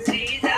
Jesus.